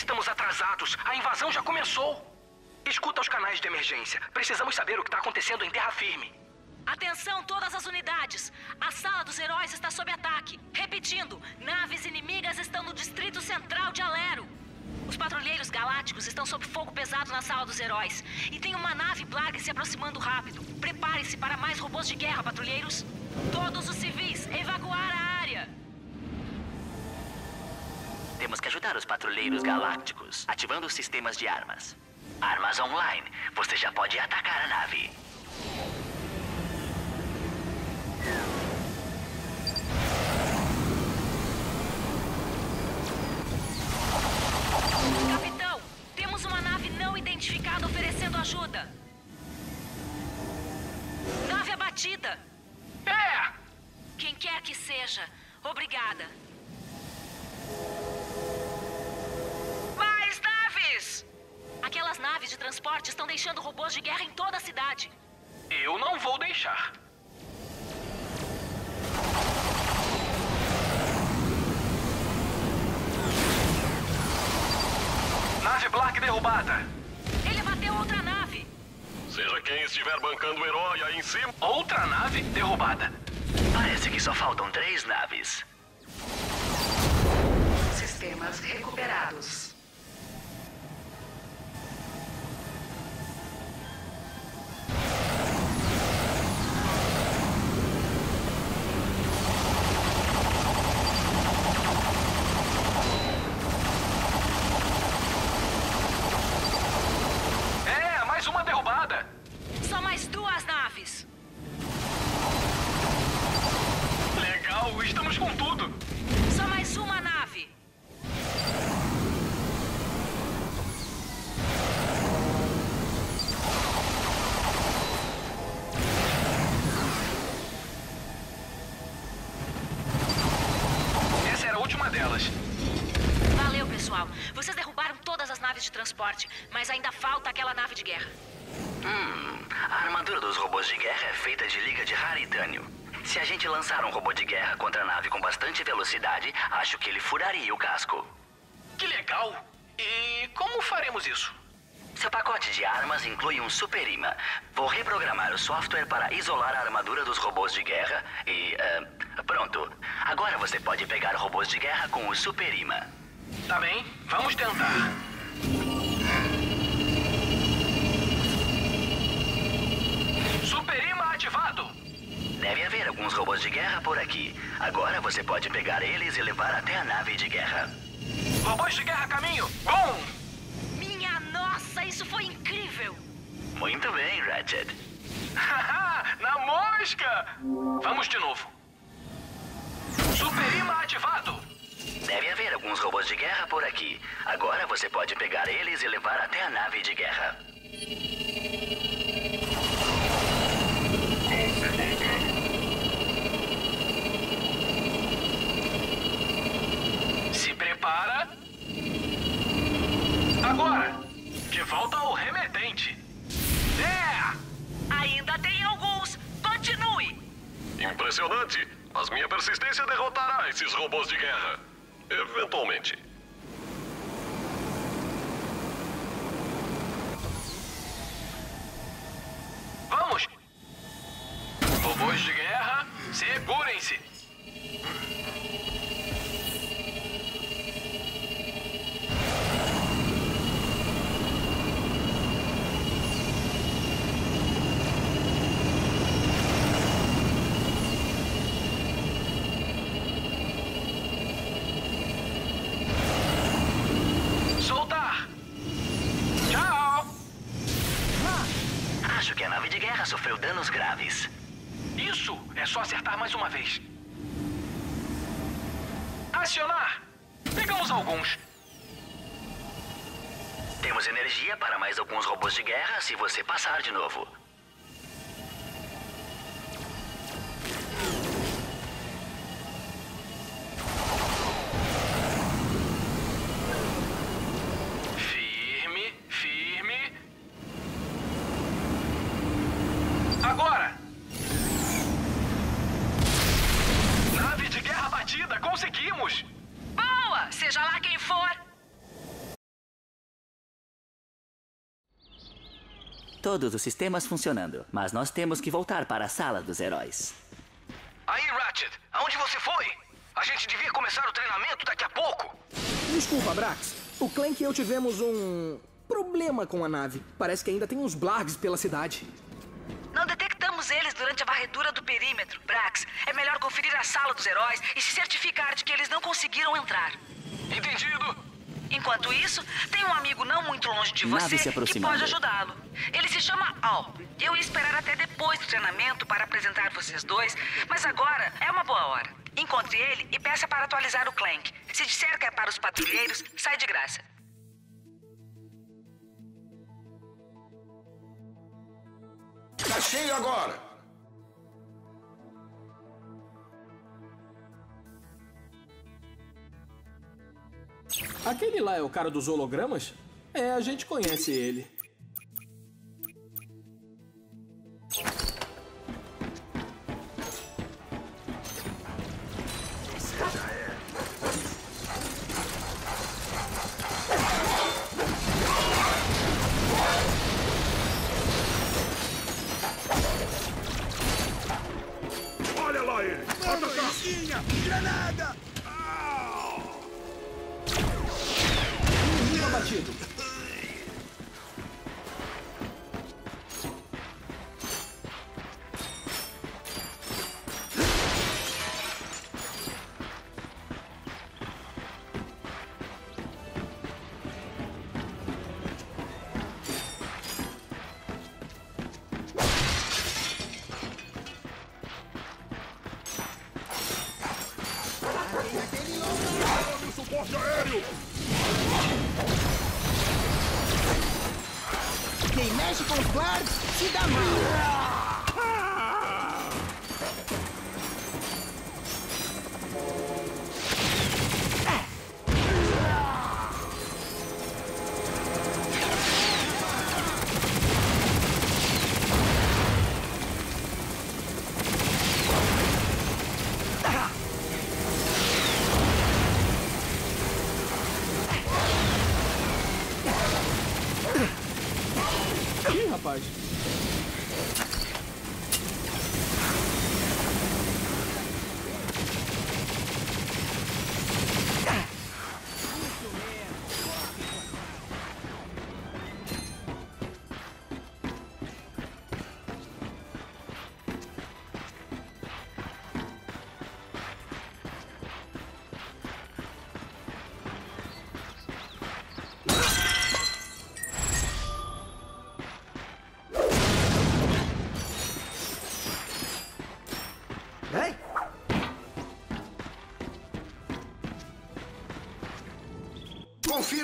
Estamos atrasados. A invasão já começou. Escuta os canais de emergência. Precisamos saber o que está acontecendo em terra firme. Atenção, todas as unidades! A sala dos heróis está sob ataque. Repetindo, naves inimigas estão no distrito central de Alero. Os patrulheiros galácticos estão sob fogo pesado na sala dos heróis. E tem uma nave Blarg se aproximando rápido. Prepare-se para mais robôs de guerra, patrulheiros. Todos os civis, evacuar a área. Temos que ajudar os patrulheiros galácticos, ativando os sistemas de armas. Armas online. Você já pode atacar a nave. Capitão, temos uma nave não identificada oferecendo ajuda. Nave abatida. É! Quem quer que seja, obrigada. Aquelas naves de transporte estão deixando robôs de guerra em toda a cidade. Eu não vou deixar. Nave Black derrubada. Ele abateu outra nave. Seja quem estiver bancando o herói aí em cima. Outra nave derrubada. Parece que só faltam três naves. Sistemas recuperados. Software para isolar a armadura dos robôs de guerra e. ah, pronto. Agora você pode pegar robôs de guerra com o super imã. Tá bem, vamos tentar. Super imã ativado. Deve haver alguns robôs de guerra por aqui. Agora você pode pegar eles e levar até a nave de guerra. Robôs de guerra a caminho. Bom! Minha nossa, isso foi incrível! Muito bem, Ratchet. Haha, na mosca! Vamos de novo. Super imã ativado. Deve haver alguns robôs de guerra por aqui. Agora você pode pegar eles e levar até a nave de guerra. Se prepara. Agora, de volta ao remetente. É! Ainda tem alguns! Continue! Impressionante! Mas minha persistência derrotará esses robôs de guerra. Eventualmente. Vamos! Robôs de guerra, segurem-se! Soltar! Tchau! Acho que a nave de guerra sofreu danos graves. Isso é só acertar mais uma vez. Acionar! Pegamos alguns. Temos energia para mais alguns robôs de guerra se você passar de novo. Todos os sistemas funcionando, mas nós temos que voltar para a sala dos heróis. Aí, Ratchet, aonde você foi? A gente devia começar o treinamento daqui a pouco. Desculpa, Brax. O Clank e eu tivemos um. problema com a nave. Parece que ainda tem uns Blargs pela cidade. Não detectamos eles durante a varredura do perímetro. Brax, é melhor conferir a sala dos heróis e se certificar de que eles não conseguiram entrar. Entendido? Enquanto isso, tem um amigo não muito longe de você se que pode ajudá-lo. Ele se chama Al. Eu ia esperar até depois do treinamento para apresentar vocês dois, mas agora é uma boa hora. Encontre ele e peça para atualizar o Clank. Se disser que é para os patrulheiros, sai de graça. Tá cheio agora! Aquele lá é o cara dos hologramas? É, a gente conhece ele.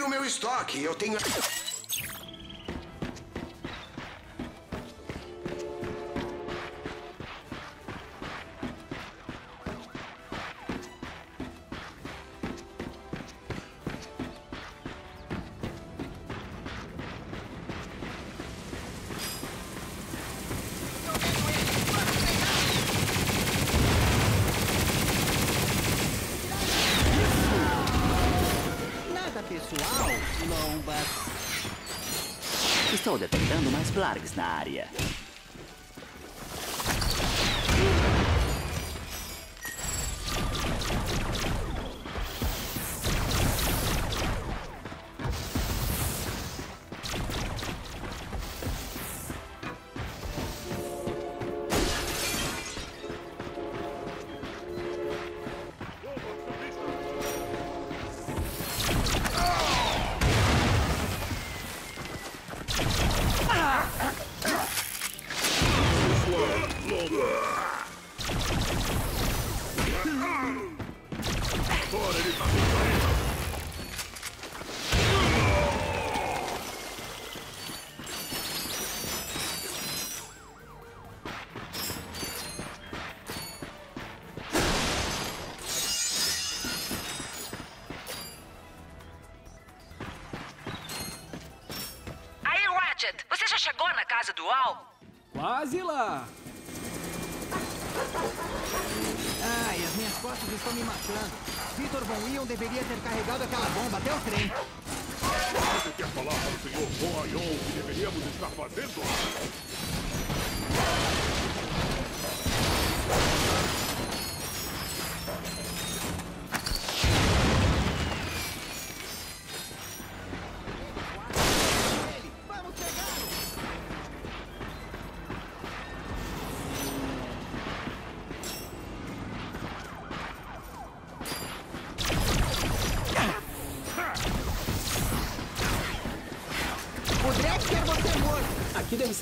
Confira o meu estoque. Eu tenho. Lombas. Estou detectando mais Blargs na área.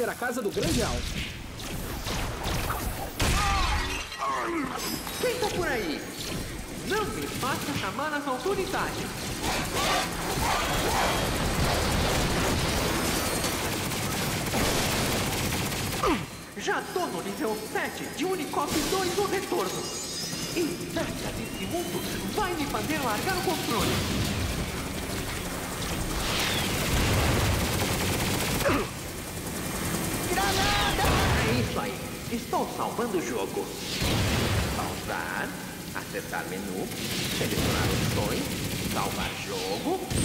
Ser a casa do Grande Al. Quem tá por aí? Não me faça chamar as autoridades. Já tô no nível 7 de Unicop 2 no retorno. E nada desse mundo vai me fazer largar o controle. Granada! É isso aí. Estou salvando o jogo. Pausar, acessar menu, selecionar opções, salvar jogo.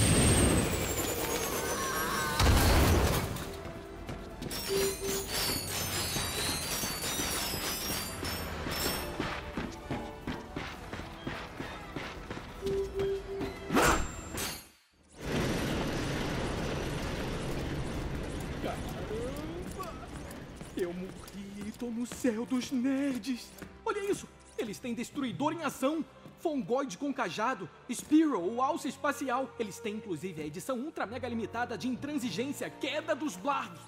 Dos nerds. Olha isso, eles têm destruidor em ação. Fongoid com cajado, Spiro, o alce espacial. Eles têm inclusive a edição ultra mega limitada de intransigência, queda dos Blargs.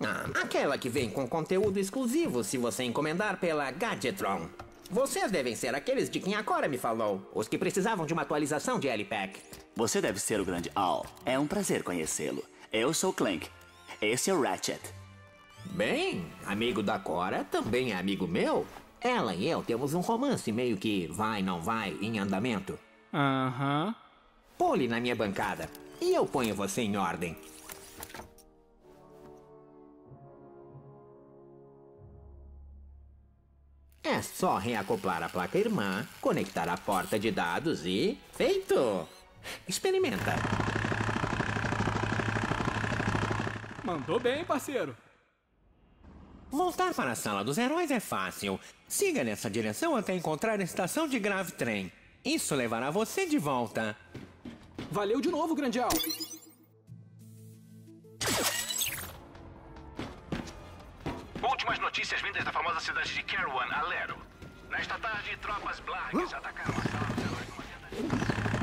Ah, aquela que vem com conteúdo exclusivo se você encomendar pela Gadgetron. Vocês devem ser aqueles de quem a Cora me falou, os que precisavam de uma atualização de L-Pack. Você deve ser o grande Al. É um prazer conhecê-lo. Eu sou Clank. Esse é o Ratchet. Bem, amigo da Cora também é amigo meu. Ela e eu temos um romance meio que vai, não vai, em andamento. Aham. Pule na minha bancada e eu ponho você em ordem. É só reacoplar a placa irmã, conectar a porta de dados e. Feito! Experimenta. Mandou bem, parceiro. Voltar para a sala dos heróis é fácil. Siga nessa direção até encontrar a estação de Gravitrem. Isso levará você de volta. Valeu de novo, Grande Al. Últimas notícias vindas da famosa cidade de Kerwan, Alero. Nesta tarde, tropas Blargs atacaram a sala dos heróis numa tentativa.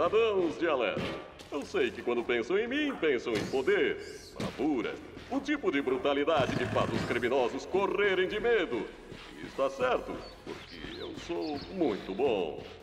Cidadãos de Alera, eu sei que quando pensam em mim, pensam em poder, bravura, um tipo de brutalidade que faz os criminosos correrem de medo. E está certo, porque eu sou muito bom.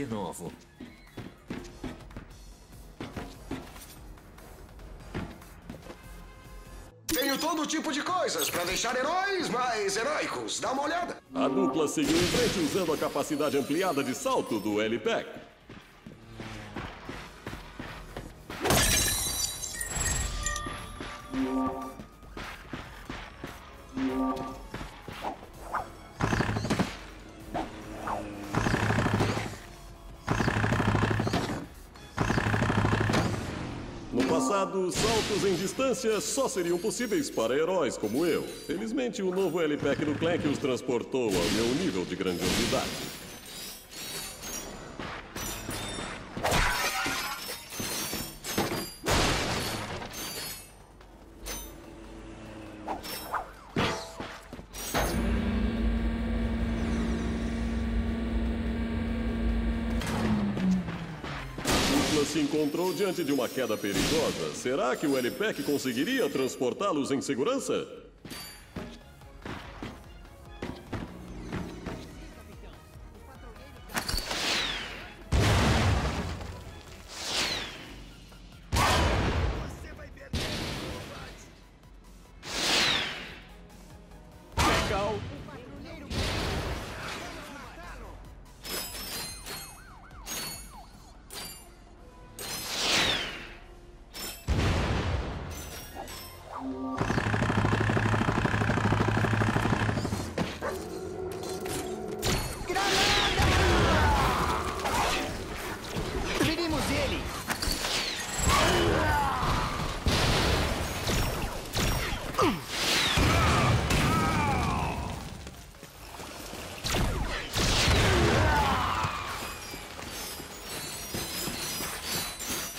De novo. Tenho todo tipo de coisas para deixar heróis mais heróicos. Dá uma olhada. A dupla seguiu em frente usando a capacidade ampliada de salto do L-Pack. Passado, saltos em distância só seriam possíveis para heróis como eu. Felizmente, o novo L-Pack do Clank os transportou ao meu nível de grandiosidade. Diante de uma queda perigosa. Será que o L-Pack conseguiria transportá-los em segurança?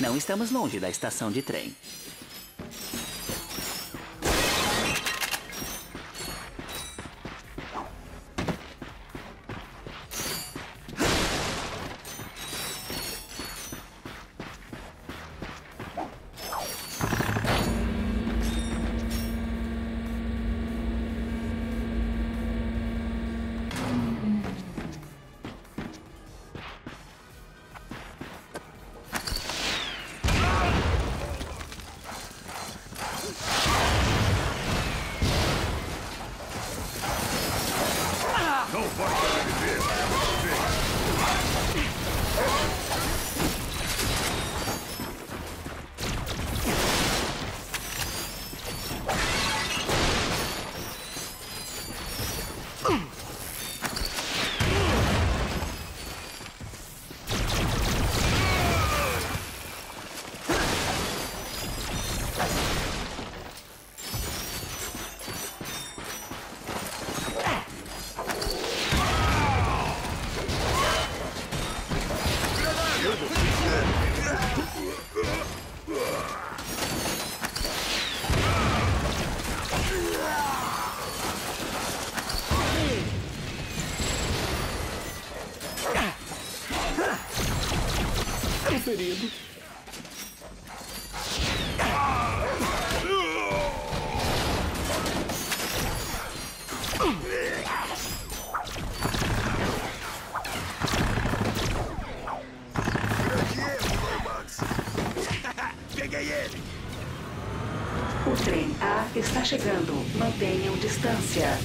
Não estamos longe da estação de trem. Tô ferido. Peguei ele! O trem A está chegando. Mantenham distância.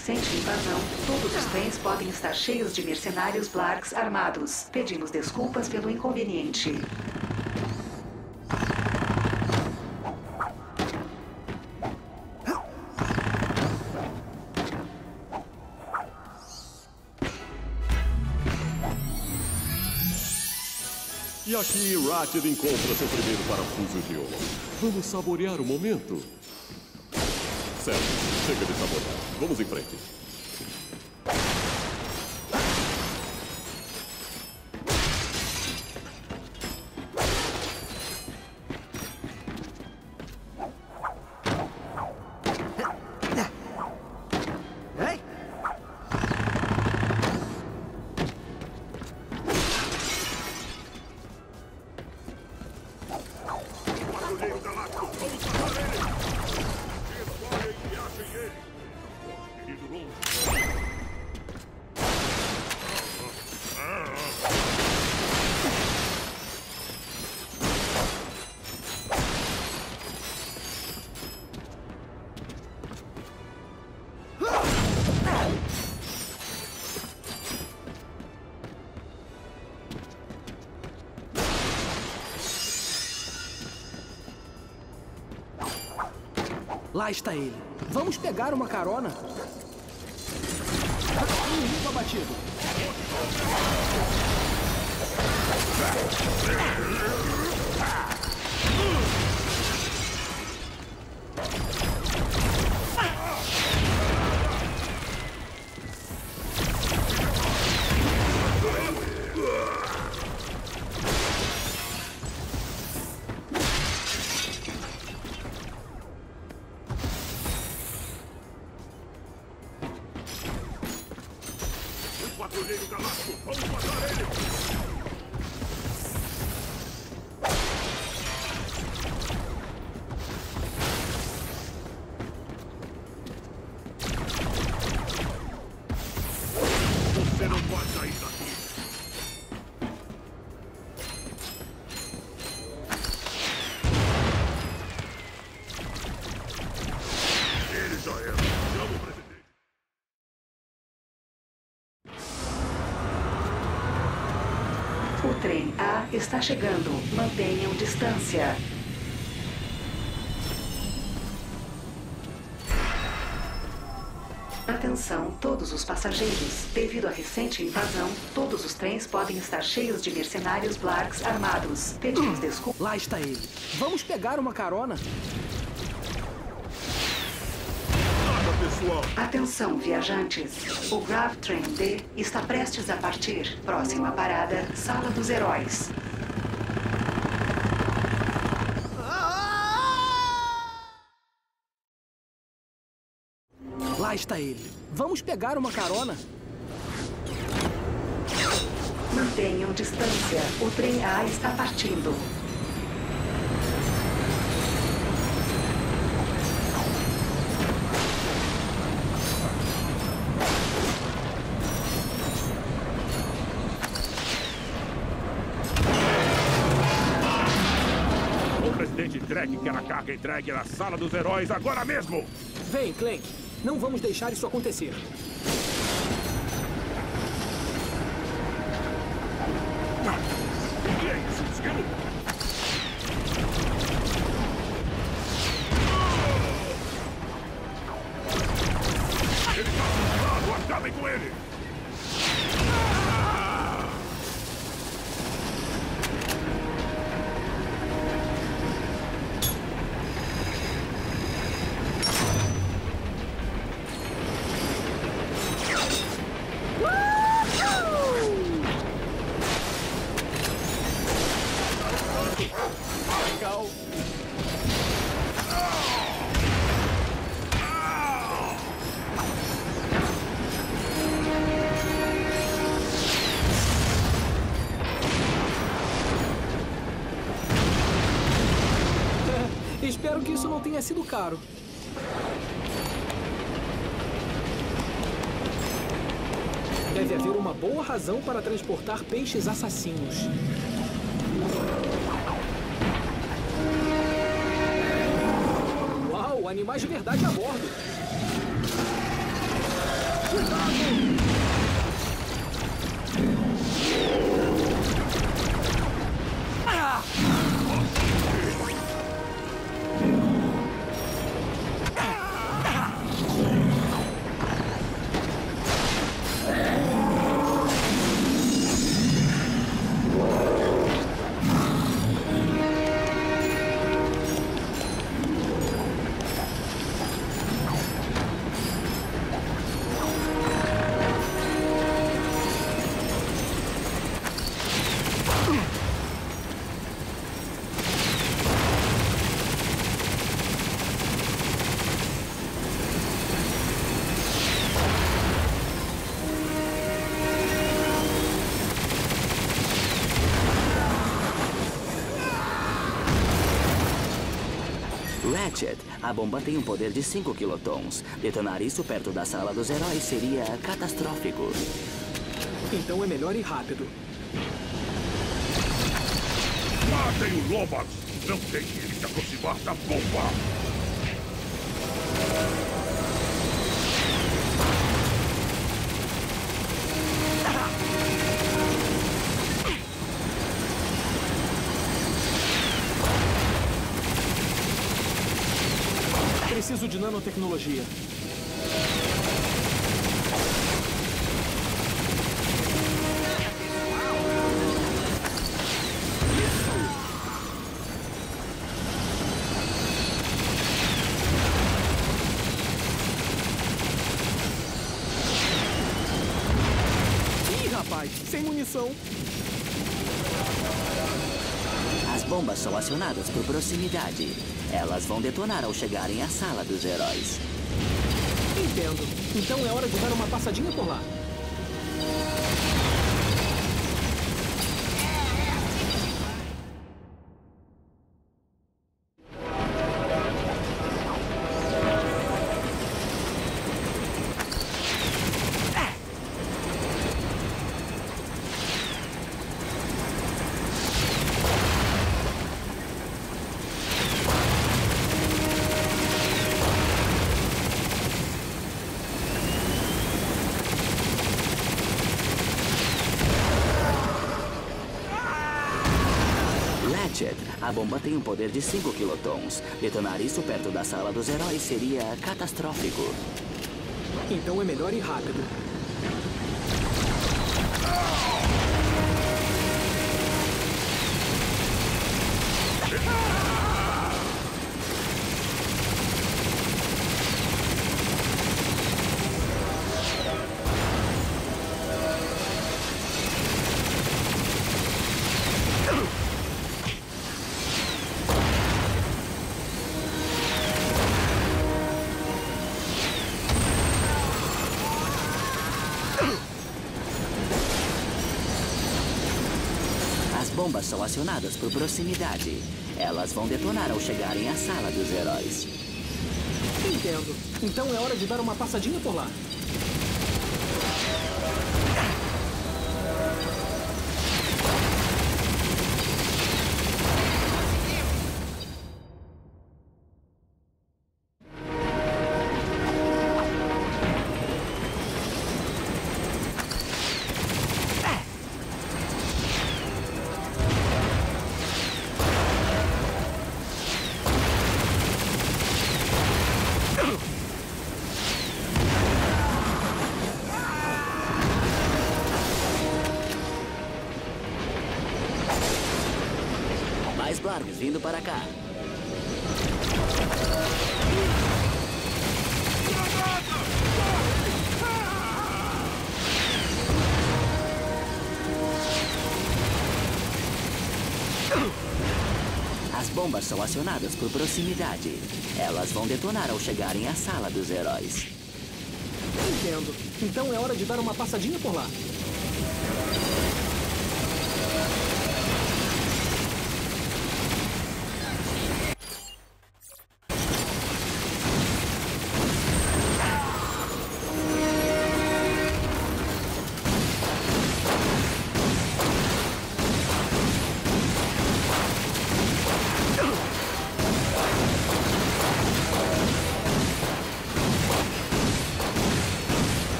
Recente invasão, todos os trens podem estar cheios de mercenários Blarks armados. Pedimos desculpas pelo inconveniente. E aqui Ratchet encontra seu primeiro parafuso de ouro. Vamos saborear o momento? Certo, chega de. Vamos em frente. Está ele. Vamos pegar uma carona? Está chegando. Mantenham distância. Atenção, todos os passageiros. Devido à recente invasão, todos os trens podem estar cheios de mercenários Blarks armados. Pedimos desculpas. Lá está ele. Vamos pegar uma carona? Nada, pessoal! Atenção, viajantes. O Grav Train D está prestes a partir. Próxima parada, Sala dos Heróis. Lá está ele. Vamos pegar uma carona? Mantenham distância. O trem A está partindo. O presidente entregue aquela carga entregue na sala dos heróis agora mesmo! Vem, Clank. Não vamos deixar isso acontecer. Espero que isso não tenha sido caro. Deve haver uma boa razão para transportar peixes assassinos. Uau, animais de verdade a bordo. Ratchet, a bomba tem um poder de 5 quilotons. Detonar isso perto da sala dos heróis seria catastrófico. Então é melhor ir rápido. Matem o Lomax! Não deixe ele se aproximar da bomba! Preciso de nanotecnologia. Sem munição. As bombas são acionadas por proximidade. Elas vão detonar ao chegarem à sala dos heróis. Entendo. Então é hora de dar uma passadinha por lá. A bomba tem um poder de 5 quilotons. Detonar isso perto da sala dos heróis seria catastrófico. Então é melhor ir rápido. São acionadas por proximidade. Elas vão detonar ao chegarem à sala dos heróis. Entendo. Então é hora de dar uma passadinha por lá. Mais Blargs vindo para cá. As bombas são acionadas por proximidade. Elas vão detonar ao chegarem à sala dos heróis. Entendo. Então é hora de dar uma passadinha por lá.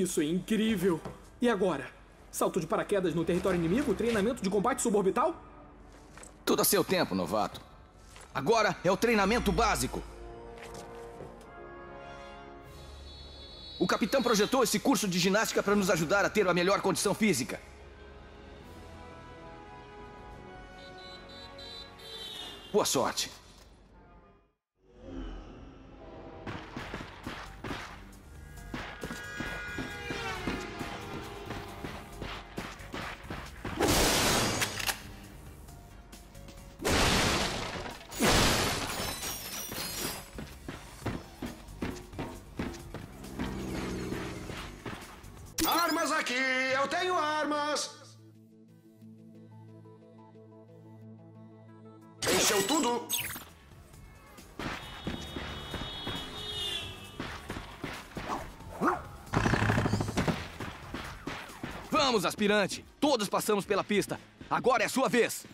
Isso é incrível! E agora? Salto de paraquedas no território inimigo? Treinamento de combate suborbital? Tudo a seu tempo, novato. Agora é o treinamento básico. O capitão projetou esse curso de ginástica para nos ajudar a ter a melhor condição física. Boa sorte. Vamos, aspirante! Todos passamos pela pista. Agora é a sua vez.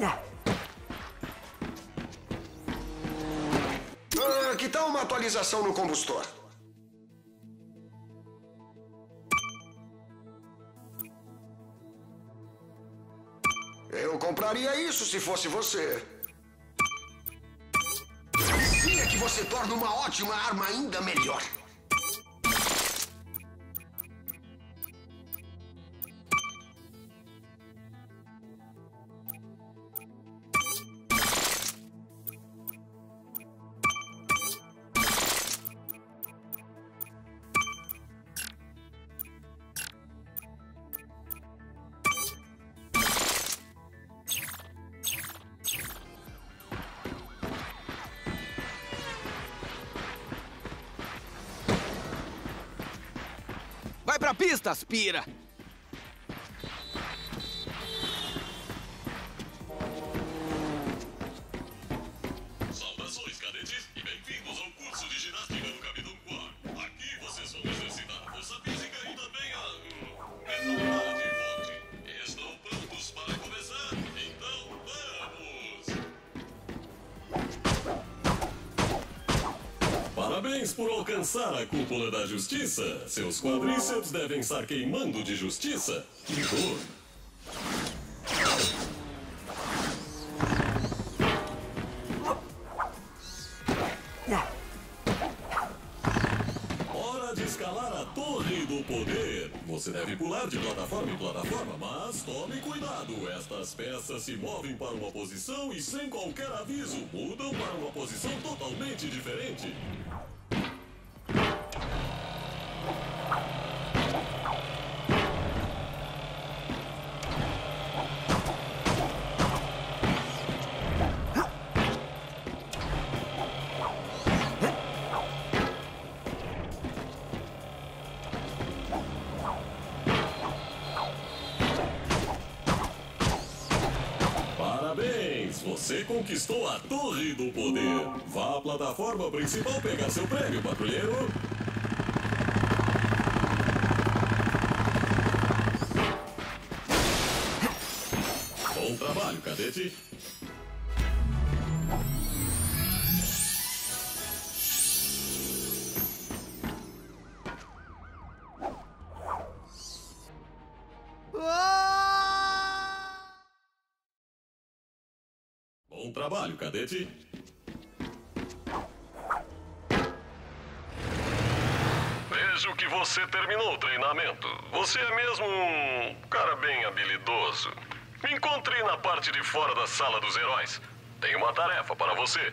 Ah, que tal uma atualização no combustor? Eu compraria isso se fosse você. Você torna uma ótima arma ainda melhor. Vai pra pista, aspira! Alcançar a cúpula da justiça. Seus quadríceps devem estar queimando de justiça. Que dor! Hora de escalar a Torre do Poder. Você deve pular de plataforma em plataforma, mas tome cuidado. Estas peças se movem para uma posição e, sem qualquer aviso, mudam para uma posição totalmente diferente. Conquistou a Torre do Poder. Vá à plataforma principal pegar seu prêmio, patrulheiro. Bom trabalho, cadete. Cadete. Vejo que você terminou o treinamento. Você é mesmo um cara bem habilidoso. Me encontre na parte de fora da sala dos heróis. Tenho uma tarefa para você.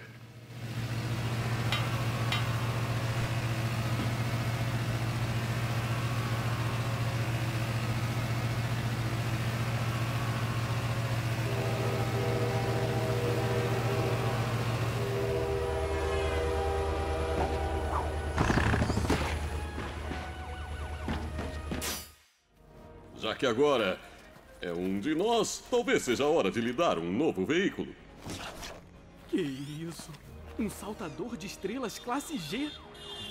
Que agora é um de nós, talvez seja a hora de lhe dar um novo veículo. Que isso? Um saltador de estrelas classe G?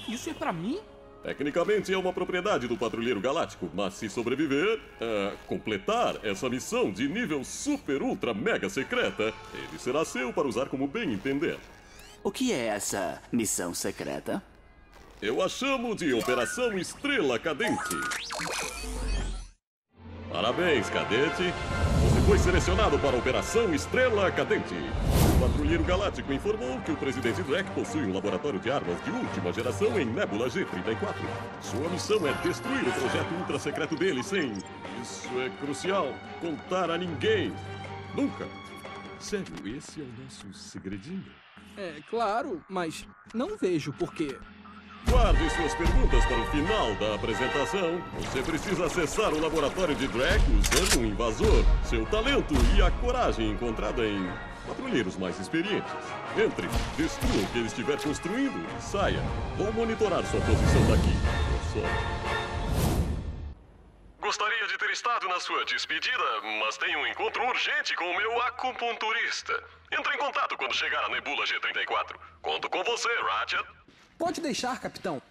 Isso é pra mim? Tecnicamente é uma propriedade do Patrulheiro Galáctico, mas se sobreviver, é, completar essa missão de nível super ultra mega secreta, ele será seu para usar como bem entender. O que é essa missão secreta? Eu a chamo de Operação Estrela Cadente. Parabéns, cadete. Você foi selecionado para a Operação Estrela Cadente. O patrulheiro galáctico informou que o presidente Drek possui um laboratório de armas de última geração em Nebula G34. Sua missão é destruir o projeto ultra secreto dele sem. Isso é crucial. Contar a ninguém. Nunca. Sério, esse é o nosso segredinho. É, claro, mas não vejo por quê. Guarde suas perguntas para o final da apresentação. Você precisa acessar o laboratório de Drek usando um invasor, seu talento e a coragem encontrada em patrulheiros mais experientes. Entre, destrua o que ele estiver construindo e saia. Vou monitorar sua posição daqui. Boa. Gostaria de ter estado na sua despedida, mas tenho um encontro urgente com o meu acupunturista. Entre em contato quando chegar a Nebula G34. Conto com você, Ratchet. Pode deixar, capitão.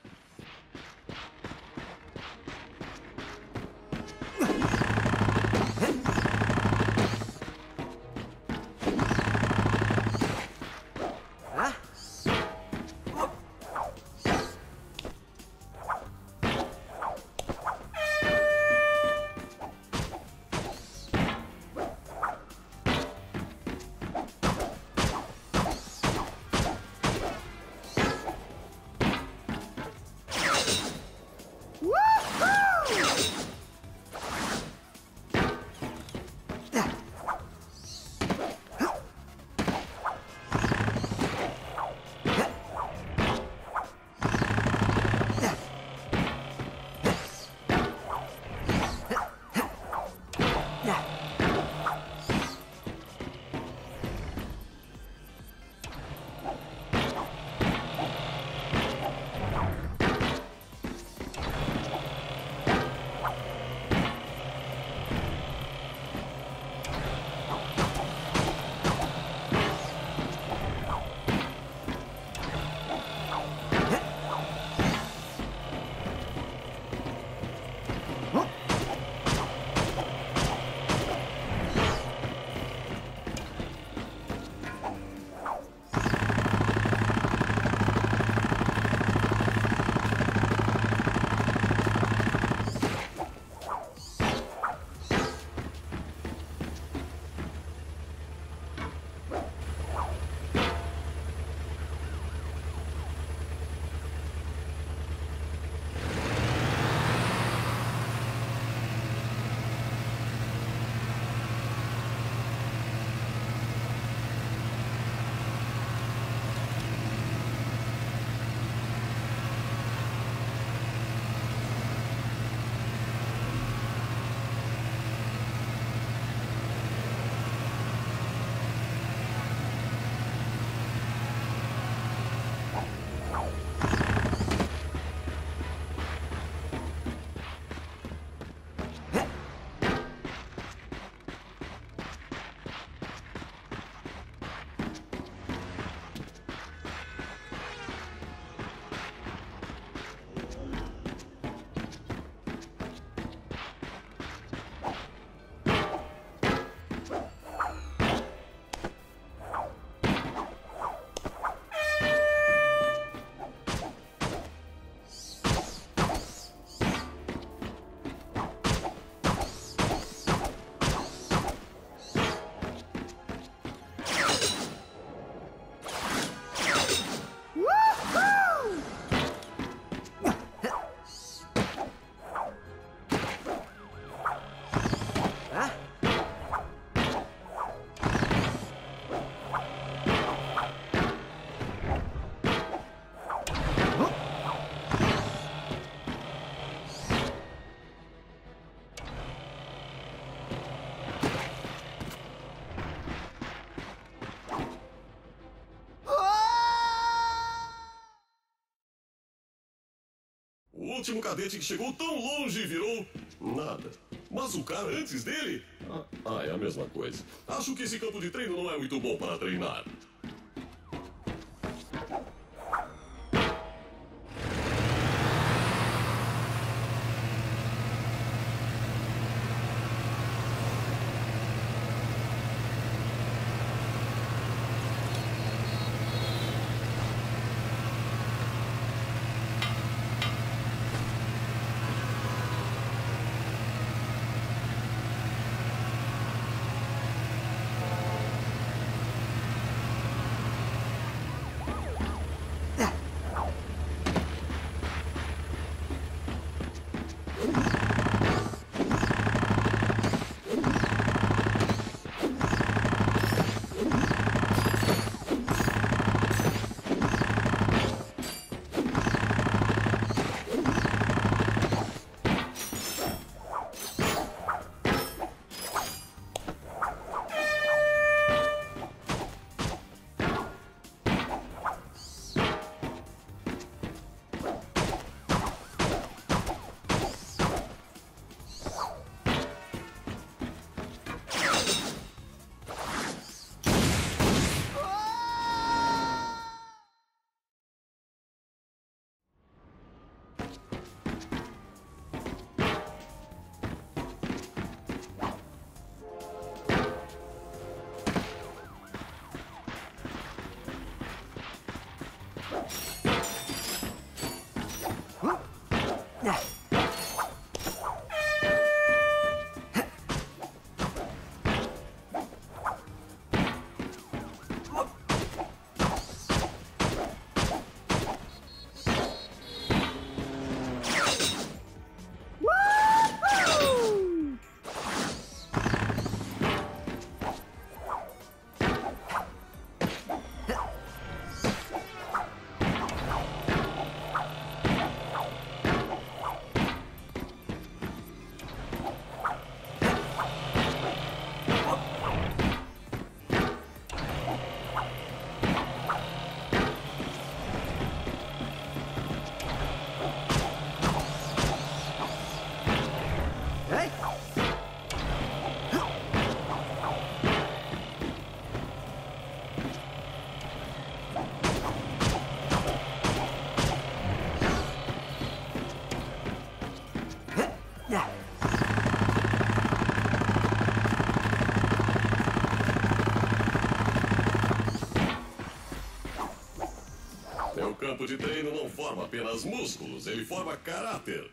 Último cadete que chegou tão longe virou nada. Mas o cara antes dele? Ah, ah, é a mesma coisa. Acho que esse campo de treino não é muito bom para treinar. Forma apenas músculos, ele forma caráter.